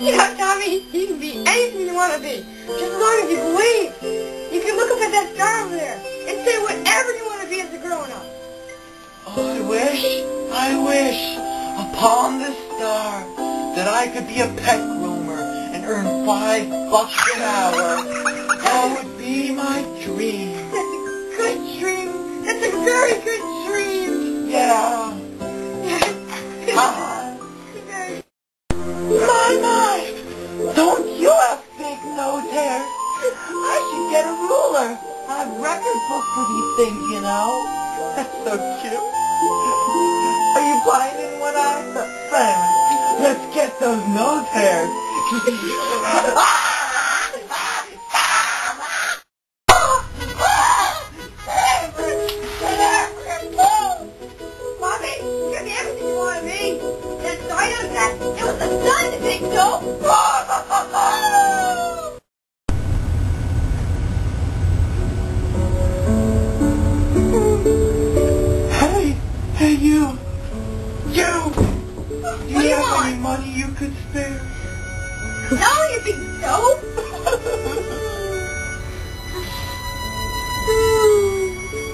You know, Tommy, you can be anything you want to be, just as long as you believe. You can look up at that star over there and say whatever you want to be as a grown up. Oh, I wish, I wish upon this star that I could be a pet groomer and earn five bucks an hour. I should get a ruler. I have record book for these things, you know. That's so cute. Are you blind in one eye? Thanks. Let's get those nose hairs. Mommy, can be everything you want. Hey, you! You! Do What you do you have want? any money you could spare? No, you big dope.